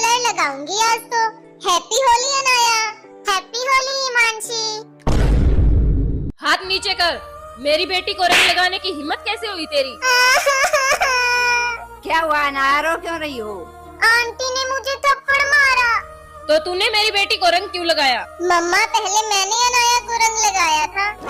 Colour लगाऊँगी आज तो। हैप्पी होली अनाया। हैप्पी होली हिमांशी। हाथ नीचे कर। मेरी बेटी को रंग लगाने की हिम्मत कैसे हुई तेरी? क्या हुआ अनाया? रो क्यों रही हो? आंटी ने मुझे थप्पड़ मारा। तो तूने मेरी बेटी को रंग क्यों लगाया? मम्मा पहले मैंने